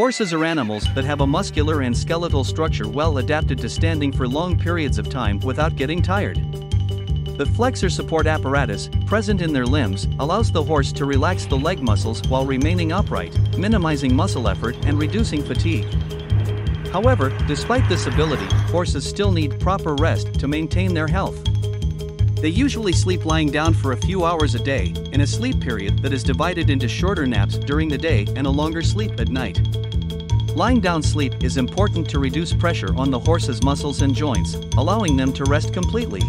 Horses are animals that have a muscular and skeletal structure well adapted to standing for long periods of time without getting tired. The flexor support apparatus, present in their limbs, allows the horse to relax the leg muscles while remaining upright, minimizing muscle effort and reducing fatigue. However, despite this ability, horses still need proper rest to maintain their health. They usually sleep lying down for a few hours a day, in a sleep period that is divided into shorter naps during the day and a longer sleep at night. Lying down sleep is important to reduce pressure on the horse's muscles and joints, allowing them to rest completely.